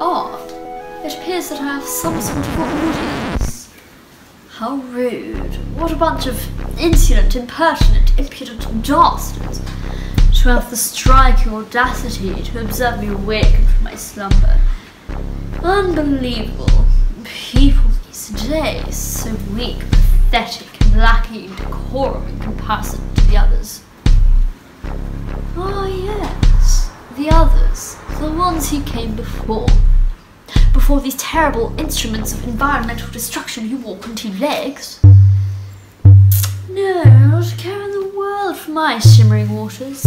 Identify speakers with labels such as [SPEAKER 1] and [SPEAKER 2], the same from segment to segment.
[SPEAKER 1] Ah, it appears that I have some sort of audience. How rude. What a bunch of insolent, impertinent, impudent dastards to have the striking audacity to observe me awaken from my slumber. Unbelievable. People these days, so weak, pathetic, and lacking in decorum in comparison to the others. The others, the ones who came before. Before these terrible instruments of environmental destruction who walk on two legs. No, not a care in the world for my shimmering waters.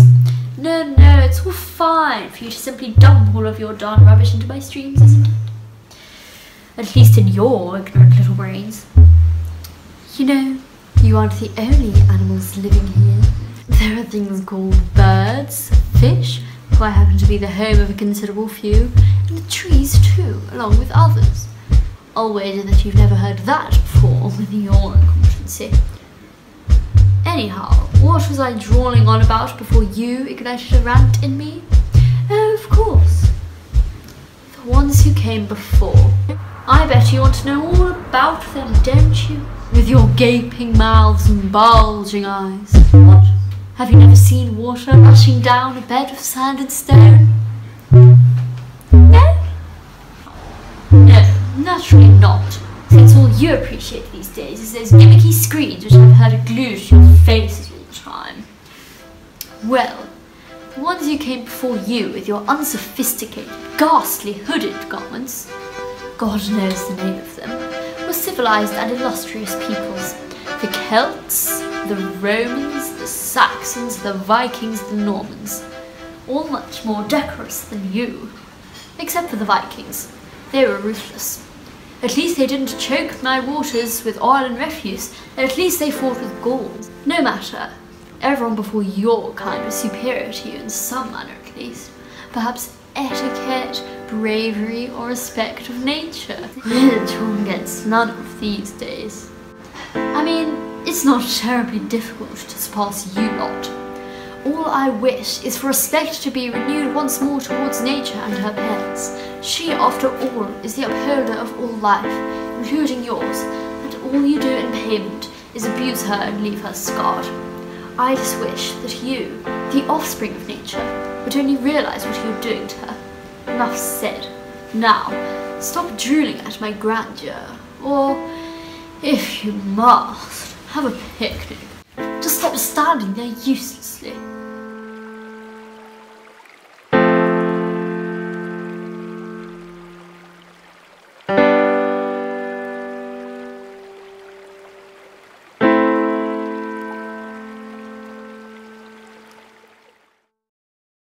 [SPEAKER 1] No, no, it's all fine for you to simply dump all of your darn rubbish into my streams, isn't it? At least in your ignorant little brains. You know, you aren't the only animals living here. There are things called birds, fish, who I happen to be the home of a considerable few, and the trees too, along with others. I'll wager that you've never heard that before with your incompetency. Anyhow, what was I drawling on about before you ignited a rant in me? Oh, of course. The ones who came before. I bet you want to know all about them, don't you? With your gaping mouths and bulging eyes. What? Have you never seen water rushing down a bed of sand and stone? No? No, naturally not. Since all you appreciate these days is those gimmicky screens which I've heard are glued to your faces all the time. Well, the ones who came before you with your unsophisticated, ghastly hooded garments, God knows the name of them, were civilized and illustrious peoples. The Celts, the Romans, the Saxons, the Vikings, the Normans. All much more decorous than you. Except for the Vikings. They were ruthless. At least they didn't choke my waters with oil and refuse, and at least they fought with Gauls. No matter. Everyone before your kind was superior to you in some manner at least. Perhaps etiquette, bravery, or respect of nature. Which one gets none of these days. I mean, it's not terribly difficult to surpass you lot. All I wish is for respect to be renewed once more towards nature and her pets. She, after all, is the upholder of all life, including yours, and all you do in payment is abuse her and leave her scarred. I just wish that you, the offspring of nature, would only realize what you're doing to her. Enough said. Now, stop drooling at my grandeur, or, if you must, have a picnic. Just stop standing there uselessly.